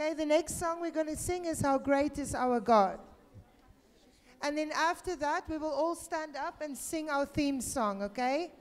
Okay, the next song we're going to sing is How Great is Our God. And then after that, we will all stand up and sing our theme song, okay?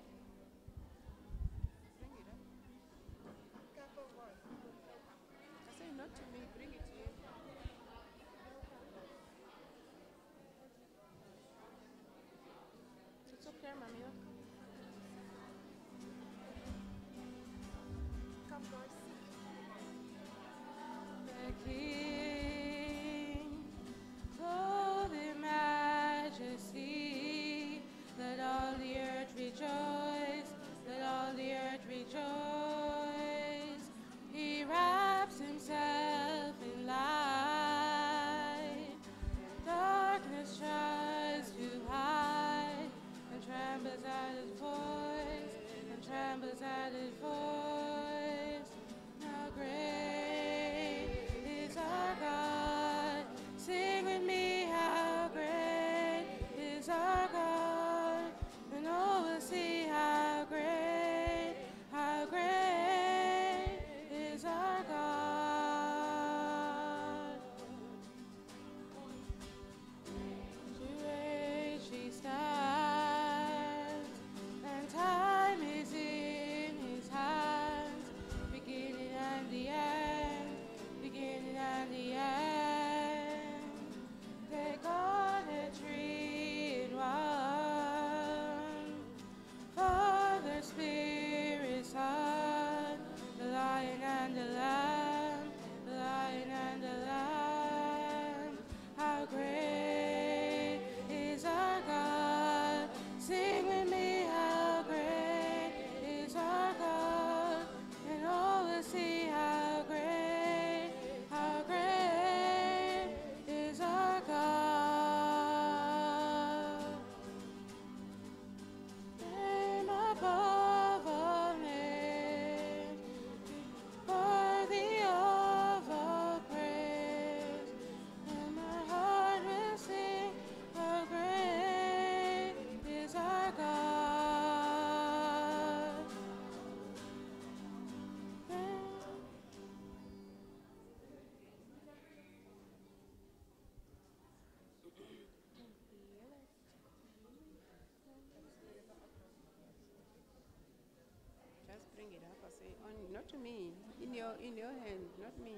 to me, in your, in your hand, not me.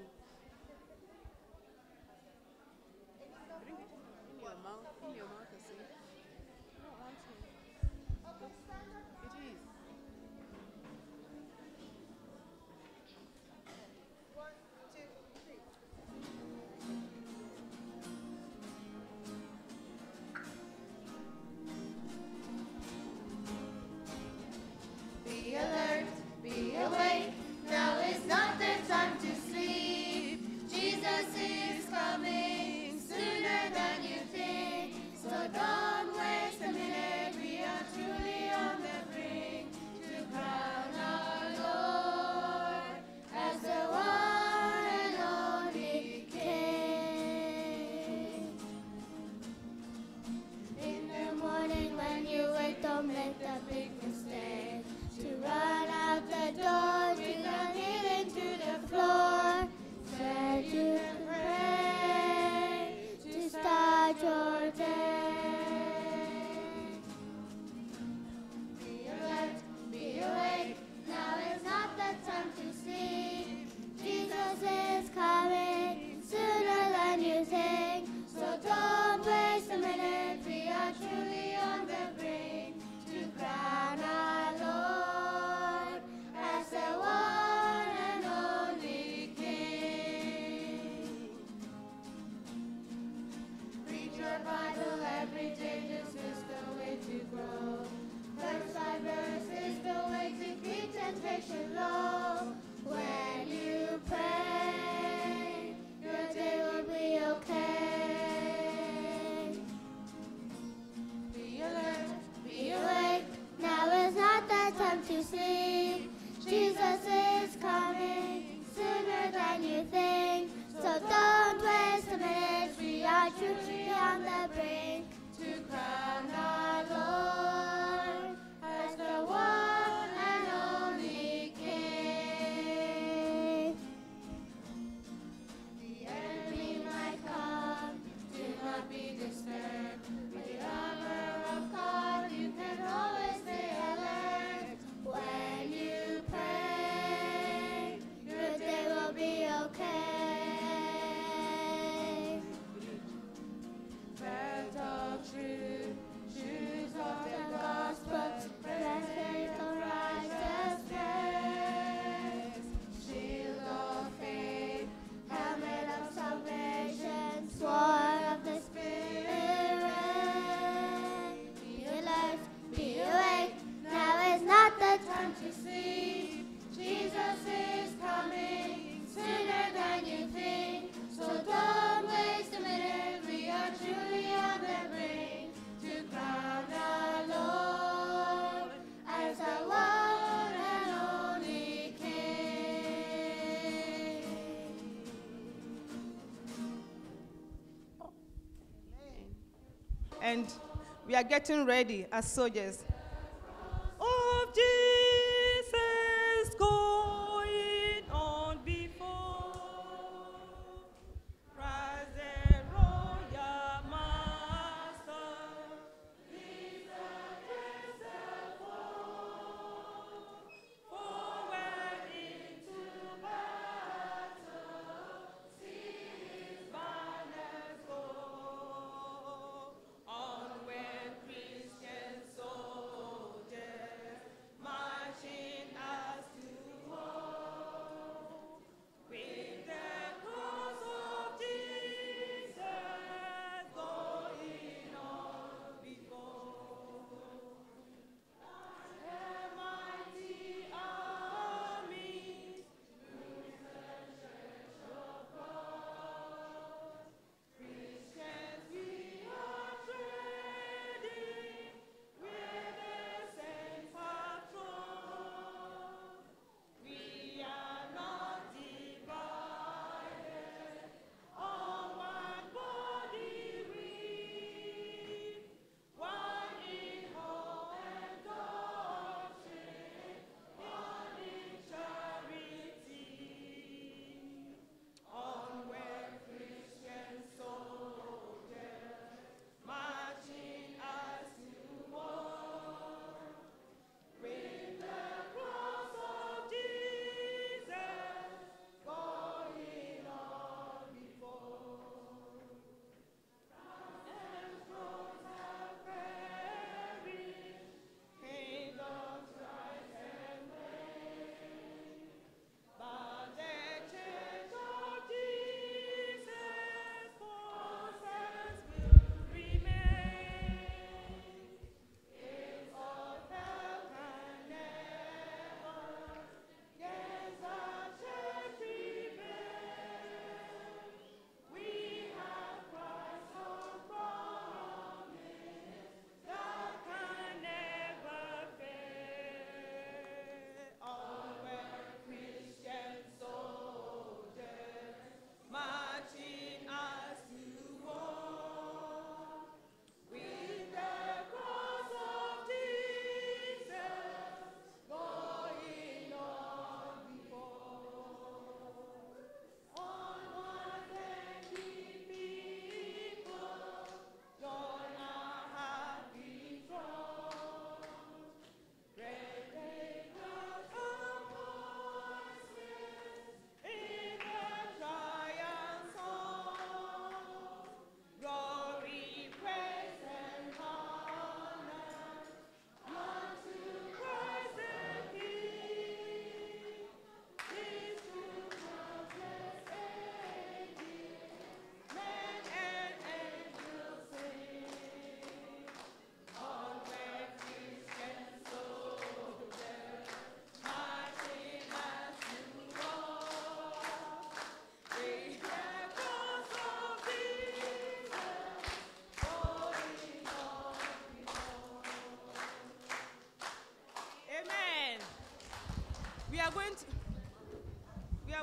and we are getting ready as soldiers.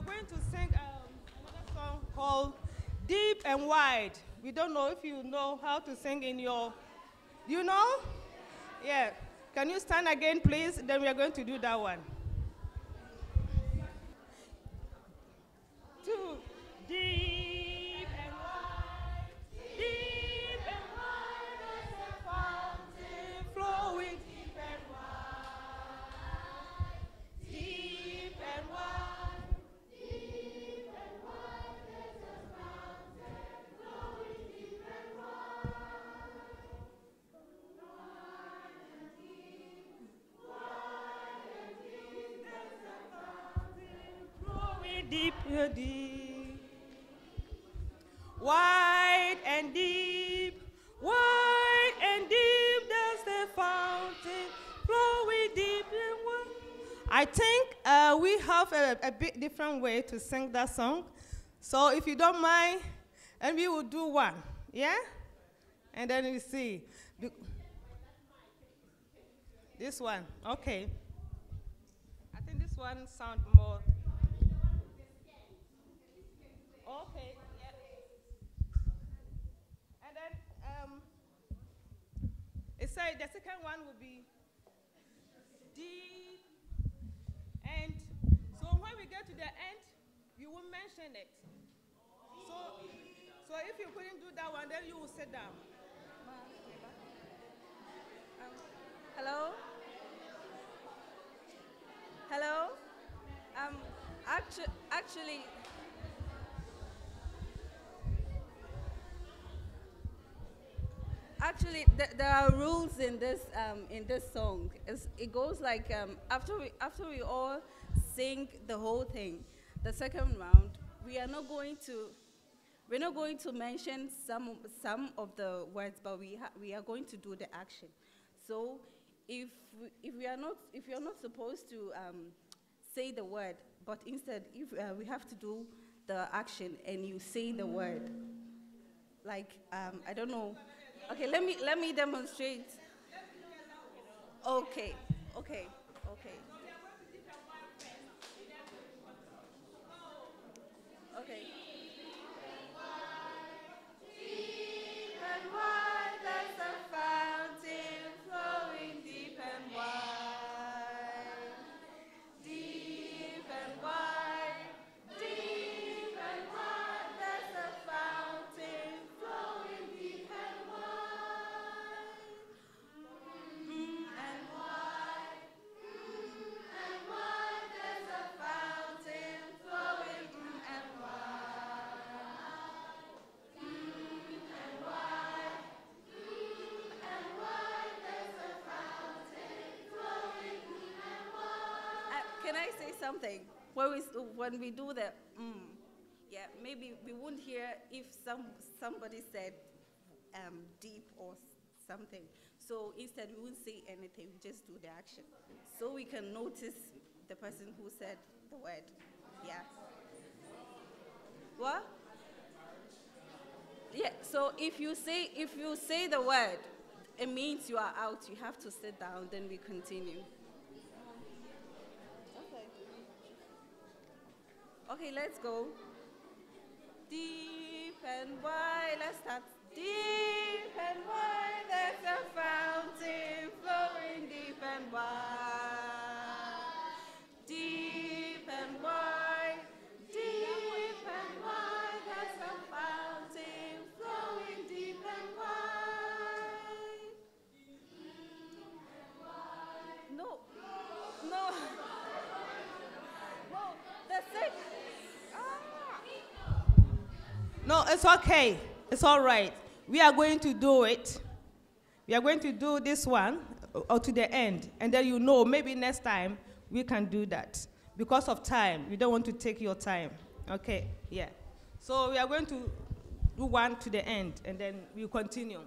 going to sing um, another song called Deep and Wide. We don't know if you know how to sing in your, you know? Yeah. Can you stand again, please? Then we are going to do that one. deep deep, wide and deep, wide and deep does the fountain flow? deep and wide. I think uh, we have a, a bit different way to sing that song. So if you don't mind, and we will do one, yeah? And then we see. Be this one, okay. I think this one sounds. Um, hello? Hello? Um, actu- actually, actually, th- there are rules in this um, in this song. It's, it goes like um, after we after we all sing the whole thing, the second round, we are not going to we're not going to mention some some of the words, but we we are going to do the action. So if if we are not if you're not supposed to um, say the word, but instead if uh, we have to do the action and you say the word, like um, I don't know. Okay, let me let me demonstrate. Okay, okay. Okay. Something? When we, when we do the mm, yeah, maybe we won't hear if some, somebody said um, deep or something. So instead, we won't say anything, we just do the action. So we can notice the person who said the word. Yeah. What? Yeah, so if you say if you say the word, it means you are out. You have to sit down, then we continue. Okay, let's go. Deep and wide, let's start. Deep and wide, there's a fountain flowing deep and wide. No, it's okay. It's all right. We are going to do it. We are going to do this one uh, or to the end, and then you know maybe next time we can do that because of time. We don't want to take your time. Okay? Yeah. So we are going to do one to the end, and then we continue.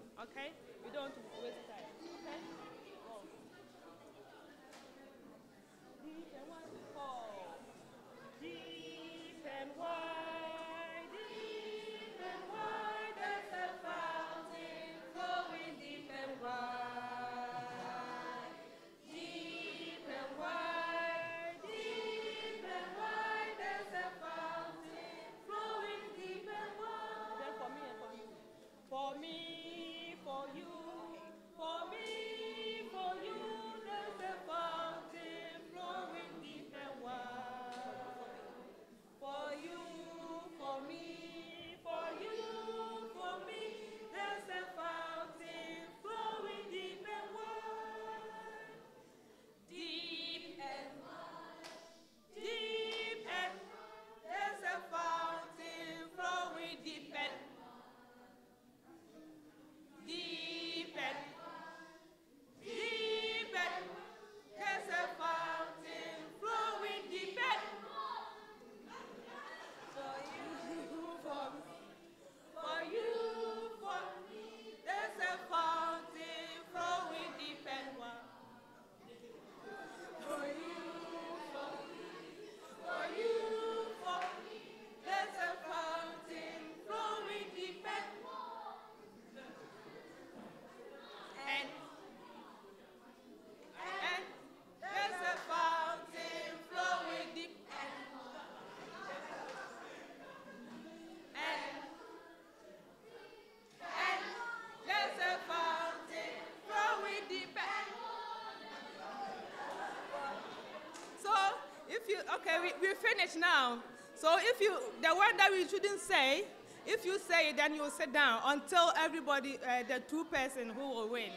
Okay, we, we finish now. So if you the word that we shouldn't say, if you say it, then you will sit down until everybody, uh, the two person who will win.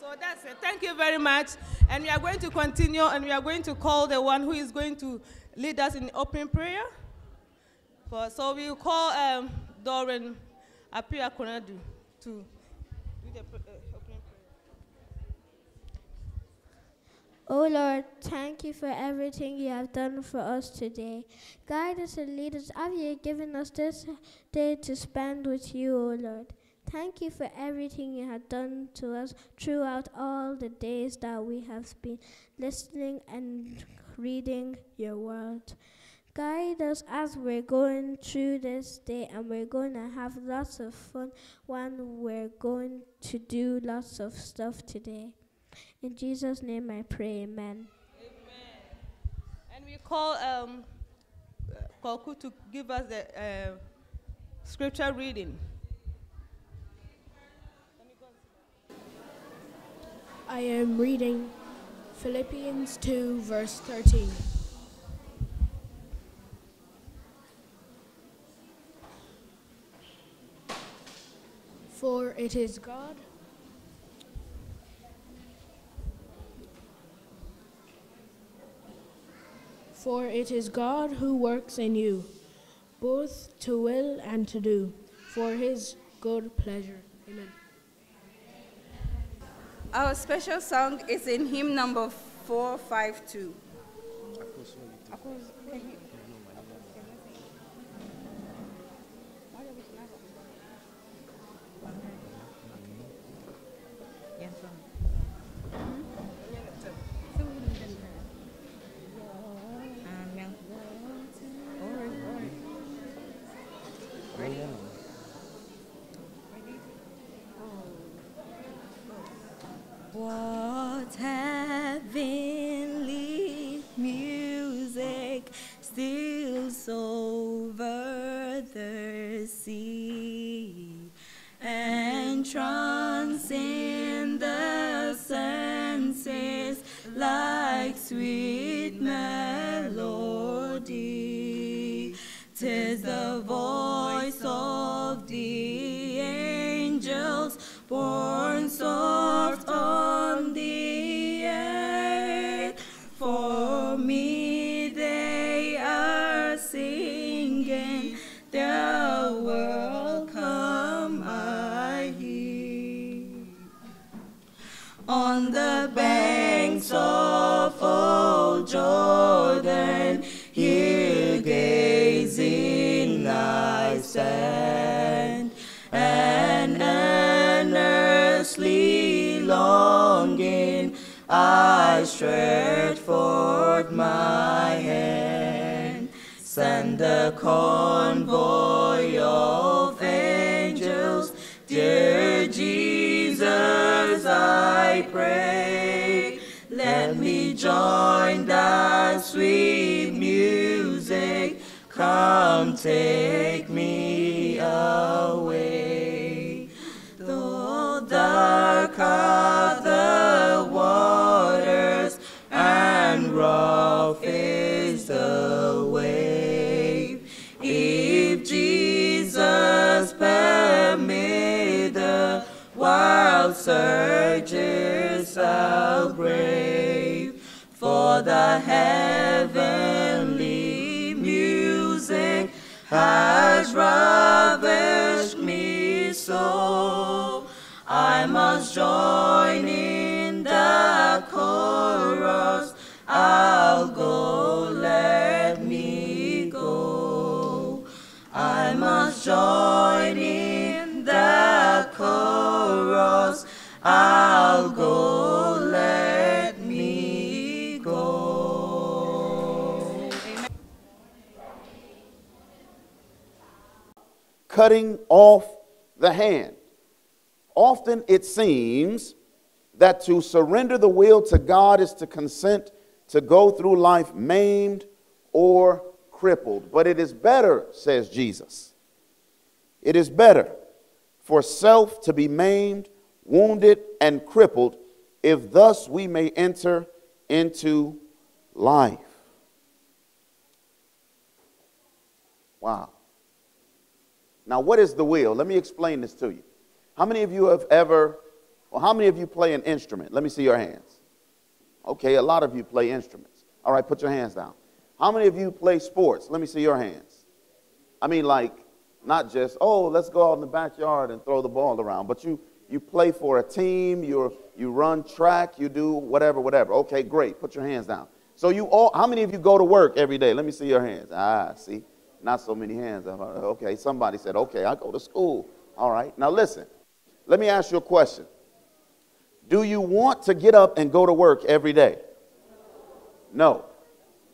So that's it. Thank you very much. And we are going to continue, and we are going to call the one who is going to lead us in open prayer. So we will call um, Doran Apia Konadu to do the pr- uh, opening prayer. Oh Lord, thank you for everything you have done for us today. Guide us and lead us as you have given us this day to spend with you, O Lord. Thank you for everything you have done to us throughout all the days that we have been listening and reading your word. Guide us as we're going through this day, and we're going to have lots of fun when we're going to do lots of stuff today. In Jesus' name I pray, amen. And we call um, Koku to give us the uh, scripture reading. I am reading Philippians 2, verse 13. For it is God. For it is God who works in you, both to will and to do, for his good pleasure. Amen. Our special song is in hymn number 452. Music cutting off the hand. Often it seems that to surrender the will to God is to consent to go through life maimed or crippled. But it is better, says Jesus. It is better for self to be maimed, wounded, and crippled, if thus we may enter into life. Wow. Now, what is the wheel? Let me explain this to you. How many of you have ever, well, how many of you play an instrument? Let me see your hands. Okay, a lot of you play instruments. All right, put your hands down. How many of you play sports? Let me see your hands. I mean, like, not just, oh, let's go out in the backyard and throw the ball around, but you, you play for a team, you you run track, you do whatever, whatever. Okay, great. Put your hands down. So you all, how many of you go to work every day? Let me see your hands. Ah, see, not so many hands. Okay, somebody said, okay, I go to school. All right, now listen. Let me ask you a question. Do you want to get up and go to work every day? No.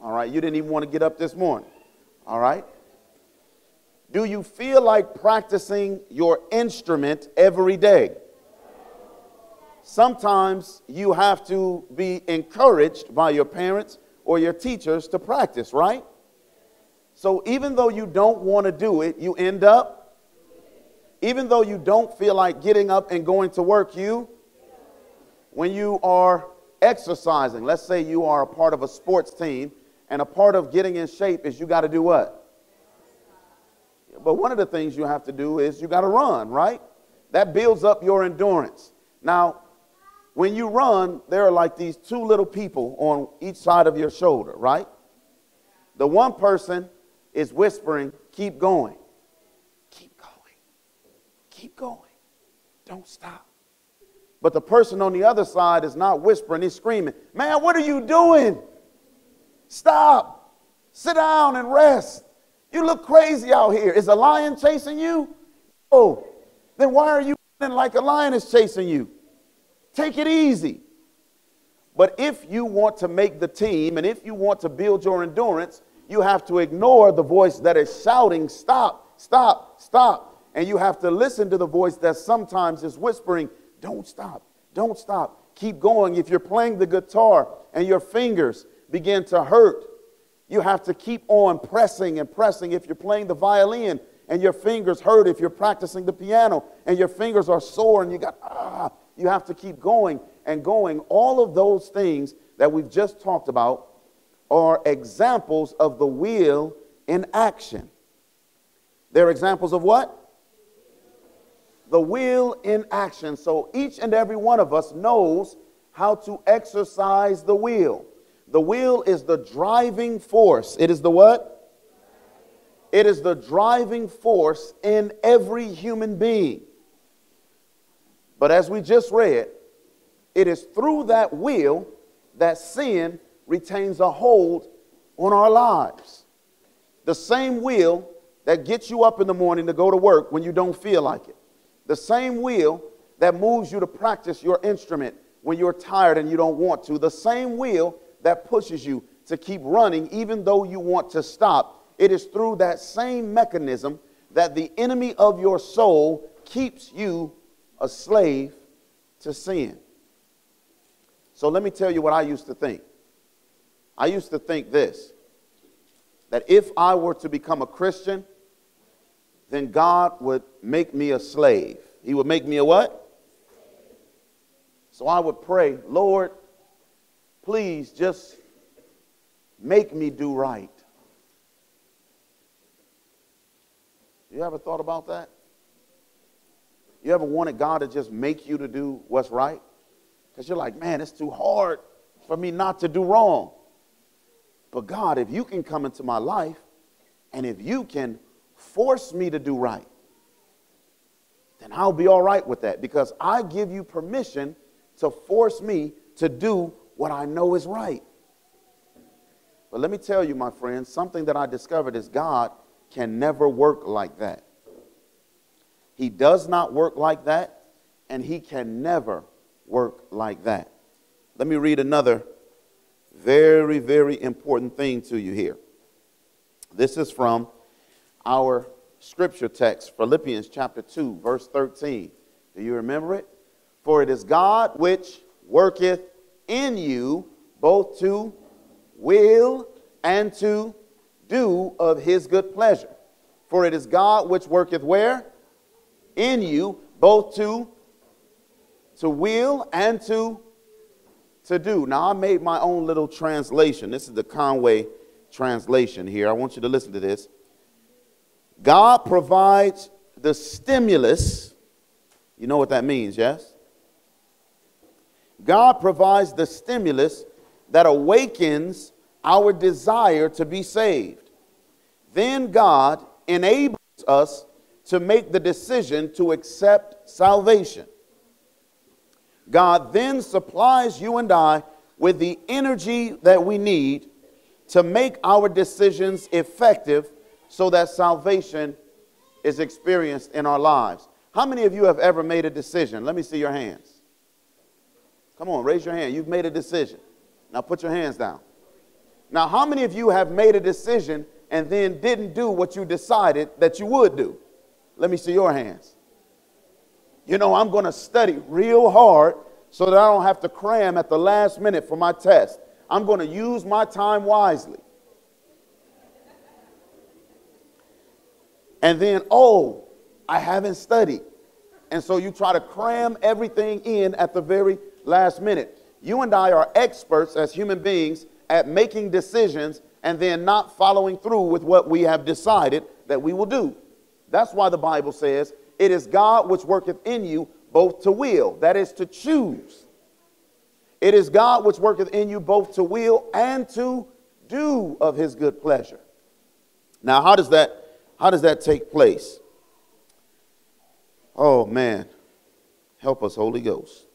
All right, you didn't even want to get up this morning. All right. Do you feel like practicing your instrument every day? Sometimes you have to be encouraged by your parents or your teachers to practice, right? So even though you don't want to do it, you end up, even though you don't feel like getting up and going to work, you, when you are exercising, let's say you are a part of a sports team, and a part of getting in shape is you got to do what? But one of the things you have to do is you got to run, right? That builds up your endurance. Now, when you run, there are like these two little people on each side of your shoulder, right? The one person is whispering, keep going, keep going, keep going, don't stop. But the person on the other side is not whispering, he's screaming, man, what are you doing? Stop, sit down and rest. You look crazy out here. Is a lion chasing you? Oh, then why are you running like a lion is chasing you? Take it easy. But if you want to make the team and if you want to build your endurance, you have to ignore the voice that is shouting, Stop, stop, stop. And you have to listen to the voice that sometimes is whispering, Don't stop, don't stop, keep going. If you're playing the guitar and your fingers begin to hurt, you have to keep on pressing and pressing. If you're playing the violin and your fingers hurt, if you're practicing the piano and your fingers are sore and you got, ah, you have to keep going and going. All of those things that we've just talked about are examples of the will in action. They're examples of what? The will in action. So each and every one of us knows how to exercise the will. The will is the driving force. It is the what? It is the driving force in every human being. But as we just read, it is through that will that sin retains a hold on our lives. The same will that gets you up in the morning to go to work when you don't feel like it. The same will that moves you to practice your instrument when you're tired and you don't want to. The same will that pushes you to keep running even though you want to stop. It is through that same mechanism that the enemy of your soul keeps you a slave to sin. So let me tell you what I used to think. I used to think this that if I were to become a Christian, then God would make me a slave. He would make me a what? So I would pray, Lord, please just make me do right. You ever thought about that? You ever wanted God to just make you to do what's right? Because you're like, man, it's too hard for me not to do wrong. But God, if you can come into my life and if you can force me to do right, then I'll be all right with that because I give you permission to force me to do what I know is right. But let me tell you, my friends, something that I discovered is God can never work like that. He does not work like that, and he can never work like that. Let me read another very, very important thing to you here. This is from our scripture text, Philippians chapter 2, verse 13. Do you remember it? For it is God which worketh in you both to will and to do of his good pleasure. For it is God which worketh where? in you both to to will and to to do. Now I made my own little translation. This is the Conway translation here. I want you to listen to this. God provides the stimulus. You know what that means, yes? God provides the stimulus that awakens our desire to be saved. Then God enables us to make the decision to accept salvation. God then supplies you and I with the energy that we need to make our decisions effective so that salvation is experienced in our lives. How many of you have ever made a decision? Let me see your hands. Come on, raise your hand. You've made a decision. Now put your hands down. Now, how many of you have made a decision and then didn't do what you decided that you would do? Let me see your hands. You know, I'm going to study real hard so that I don't have to cram at the last minute for my test. I'm going to use my time wisely. And then, oh, I haven't studied. And so you try to cram everything in at the very last minute. You and I are experts as human beings at making decisions and then not following through with what we have decided that we will do. That's why the Bible says, It is God which worketh in you both to will, that is to choose. It is God which worketh in you both to will and to do of his good pleasure. Now, how does that how does that take place? Oh man, help us, Holy Ghost.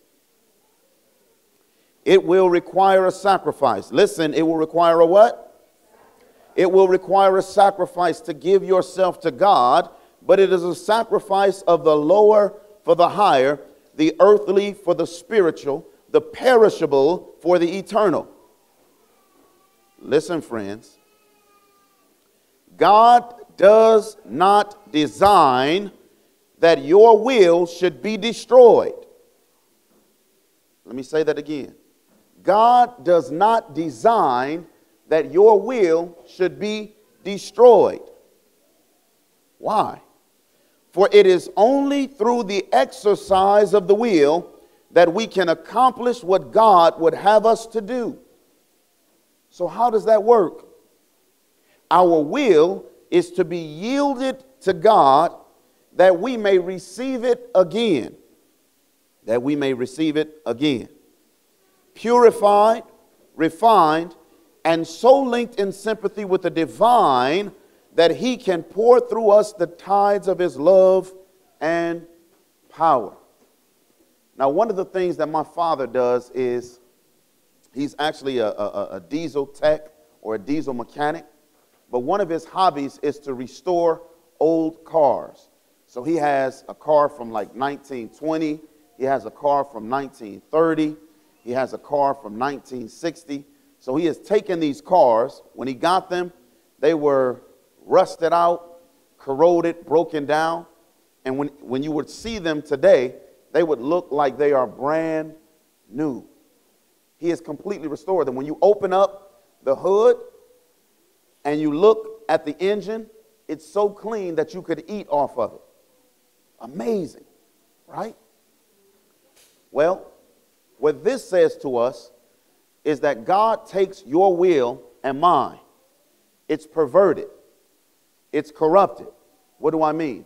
It will require a sacrifice. Listen, it will require a what? It will require a sacrifice to give yourself to God, but it is a sacrifice of the lower for the higher, the earthly for the spiritual, the perishable for the eternal. Listen, friends. God does not design that your will should be destroyed. Let me say that again. God does not design that your will should be destroyed. Why? For it is only through the exercise of the will that we can accomplish what God would have us to do. So, how does that work? Our will is to be yielded to God that we may receive it again. That we may receive it again. Purified, refined, and so linked in sympathy with the divine that he can pour through us the tides of his love and power. Now, one of the things that my father does is he's actually a, a, a diesel tech or a diesel mechanic, but one of his hobbies is to restore old cars. So he has a car from like 1920, he has a car from 1930, he has a car from 1960. So he has taken these cars. When he got them, they were rusted out, corroded, broken down. And when, when you would see them today, they would look like they are brand new. He has completely restored them. When you open up the hood and you look at the engine, it's so clean that you could eat off of it. Amazing, right? Well, what this says to us is that God takes your will and mine. It's perverted, it's corrupted. What do I mean?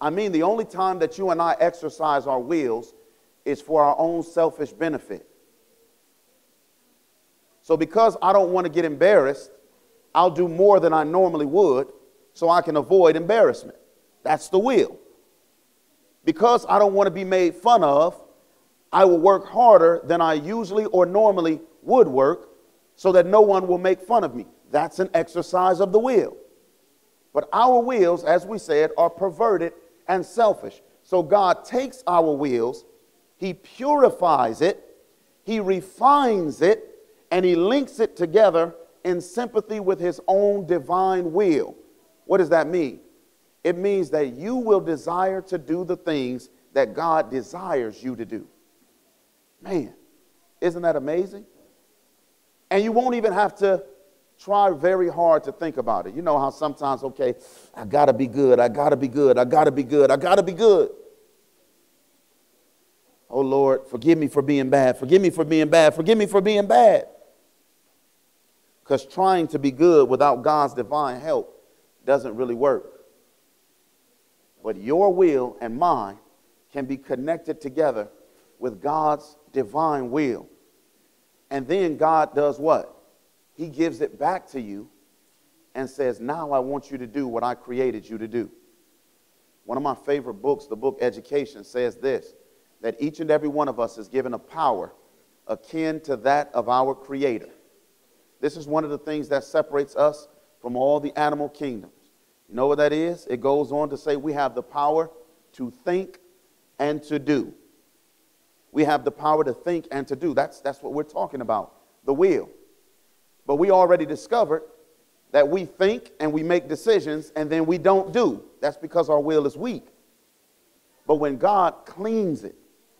I mean, the only time that you and I exercise our wills is for our own selfish benefit. So, because I don't want to get embarrassed, I'll do more than I normally would so I can avoid embarrassment. That's the will. Because I don't want to be made fun of, I will work harder than I usually or normally would work so that no one will make fun of me. That's an exercise of the will. But our wills, as we said, are perverted and selfish. So God takes our wills, He purifies it, He refines it, and He links it together in sympathy with His own divine will. What does that mean? It means that you will desire to do the things that God desires you to do. Man, isn't that amazing? And you won't even have to try very hard to think about it. You know how sometimes, okay, I gotta be good, I gotta be good, I gotta be good, I gotta be good. Oh Lord, forgive me for being bad, forgive me for being bad, forgive me for being bad. Because trying to be good without God's divine help doesn't really work. But your will and mine can be connected together with God's divine will. And then God does what? He gives it back to you and says, Now I want you to do what I created you to do. One of my favorite books, the book Education, says this that each and every one of us is given a power akin to that of our Creator. This is one of the things that separates us from all the animal kingdoms. You know what that is? It goes on to say we have the power to think and to do. We have the power to think and to do. That's, that's what we're talking about the will. But we already discovered that we think and we make decisions and then we don't do. That's because our will is weak. But when God cleans it,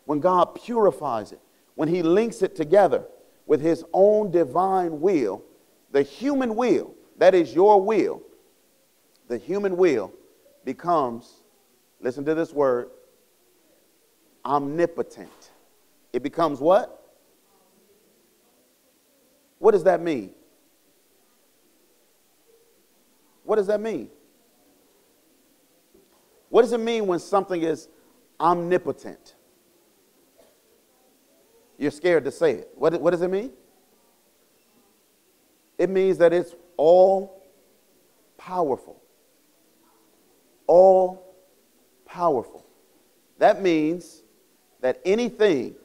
when God purifies it, when He links it together with His own divine will, the human will, that is your will, the human will becomes, listen to this word, omnipotent. It becomes what? What does that mean? What does that mean? What does it mean when something is omnipotent? You're scared to say it. What, what does it mean? It means that it's all powerful. All powerful. That means that anything,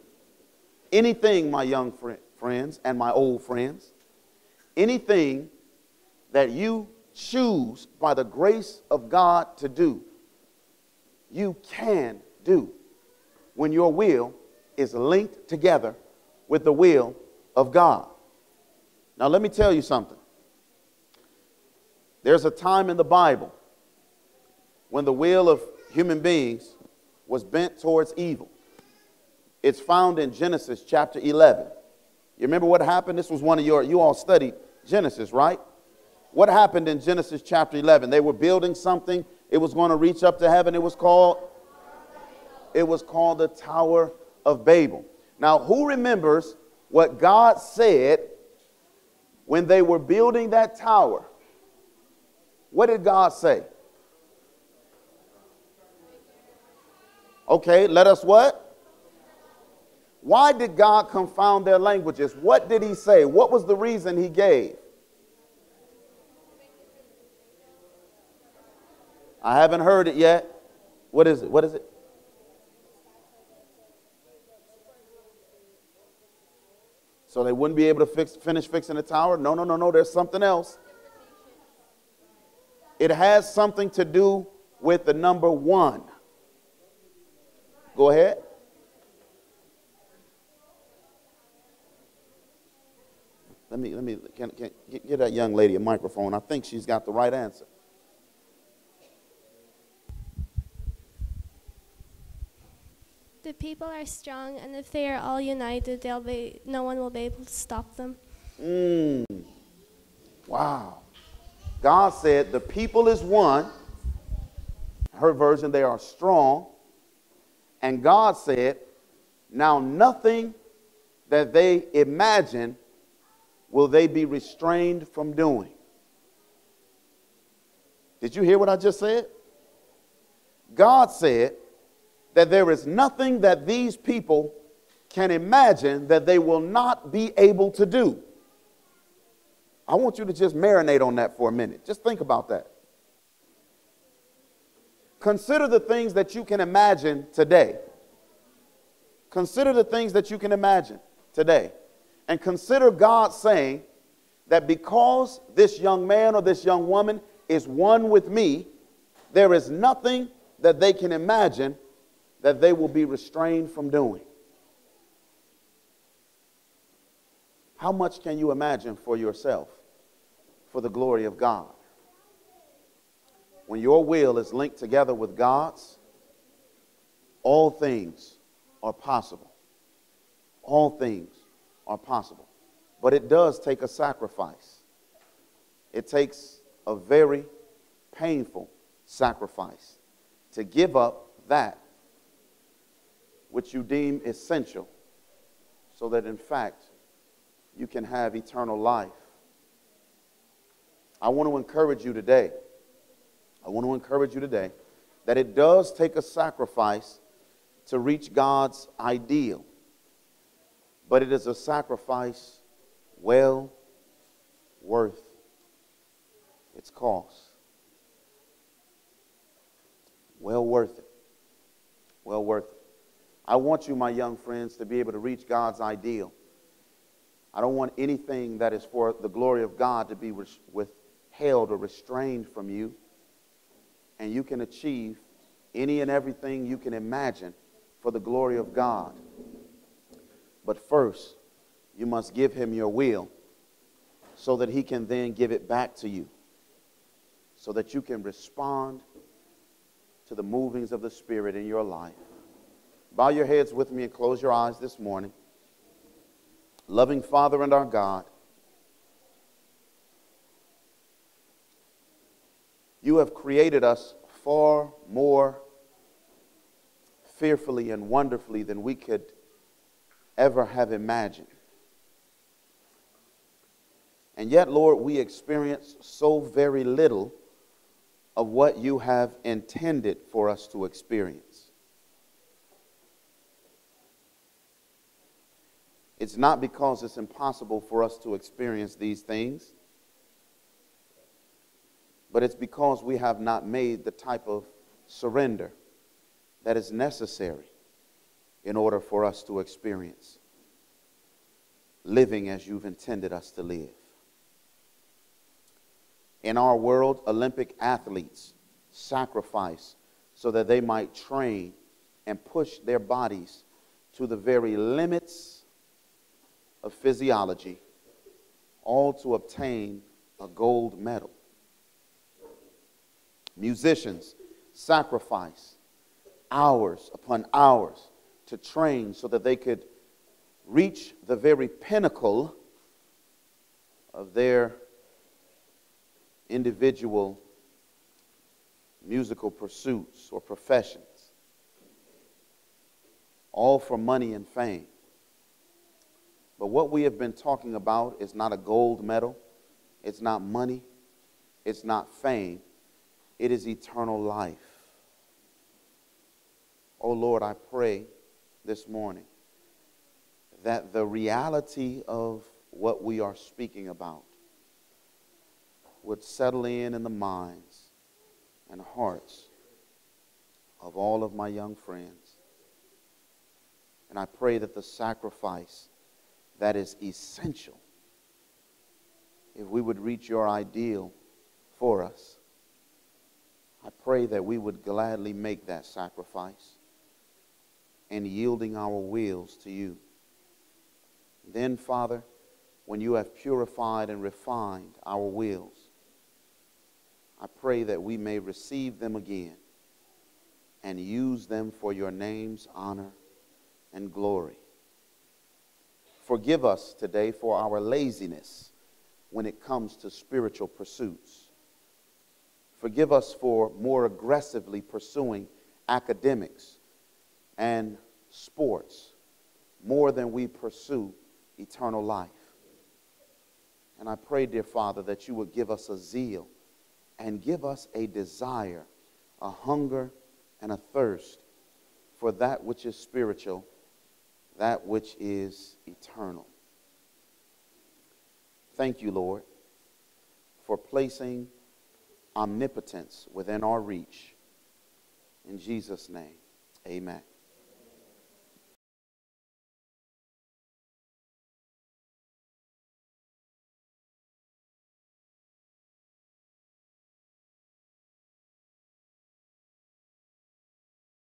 anything, my young fr- friends and my old friends, anything that you choose by the grace of God to do, you can do when your will is linked together with the will of God. Now, let me tell you something. There's a time in the Bible when the will of human beings was bent towards evil. It's found in Genesis chapter 11. You remember what happened? This was one of your, you all studied Genesis, right? What happened in Genesis chapter 11? They were building something. It was going to reach up to heaven. It was called, it was called the Tower of Babel. Now, who remembers what God said when they were building that tower? What did God say? Okay, let us what? Why did God confound their languages? What did he say? What was the reason he gave? I haven't heard it yet. What is it? What is it? So they wouldn't be able to fix, finish fixing the tower? No, no, no, no. There's something else. It has something to do with the number one. Go ahead. Let me, let me, can, can, get that young lady a microphone. I think she's got the right answer. The people are strong, and if they are all united, they'll be, no one will be able to stop them. Mm. Wow. God said, The people is one. Her version, they are strong. And God said, Now nothing that they imagine will they be restrained from doing. Did you hear what I just said? God said that there is nothing that these people can imagine that they will not be able to do. I want you to just marinate on that for a minute. Just think about that. Consider the things that you can imagine today. Consider the things that you can imagine today. And consider God saying that because this young man or this young woman is one with me, there is nothing that they can imagine that they will be restrained from doing. How much can you imagine for yourself for the glory of God? When your will is linked together with God's, all things are possible. All things are possible. But it does take a sacrifice. It takes a very painful sacrifice to give up that which you deem essential so that in fact you can have eternal life. I want to encourage you today. I want to encourage you today that it does take a sacrifice to reach God's ideal, but it is a sacrifice well worth its cost. Well worth it. Well worth it. I want you, my young friends, to be able to reach God's ideal. I don't want anything that is for the glory of God to be withheld or restrained from you. And you can achieve any and everything you can imagine for the glory of God. But first, you must give him your will so that he can then give it back to you, so that you can respond to the movings of the Spirit in your life. Bow your heads with me and close your eyes this morning. Loving Father and our God, you have created us far more fearfully and wonderfully than we could ever have imagined. And yet, Lord, we experience so very little of what you have intended for us to experience. It's not because it's impossible for us to experience these things, but it's because we have not made the type of surrender that is necessary in order for us to experience living as you've intended us to live. In our world, Olympic athletes sacrifice so that they might train and push their bodies to the very limits of physiology, all to obtain a gold medal. Musicians sacrifice hours upon hours to train so that they could reach the very pinnacle of their individual musical pursuits or professions, all for money and fame. But what we have been talking about is not a gold medal, it's not money, it's not fame, it is eternal life. Oh Lord, I pray this morning that the reality of what we are speaking about would settle in in the minds and hearts of all of my young friends. And I pray that the sacrifice that is essential, if we would reach your ideal for us, I pray that we would gladly make that sacrifice and yielding our wills to you. Then, Father, when you have purified and refined our wills, I pray that we may receive them again and use them for your name's honor and glory. Forgive us today for our laziness when it comes to spiritual pursuits. Forgive us for more aggressively pursuing academics and sports more than we pursue eternal life. And I pray, dear Father, that you would give us a zeal and give us a desire, a hunger, and a thirst for that which is spiritual, that which is eternal. Thank you, Lord, for placing omnipotence within our reach. In Jesus' name, amen.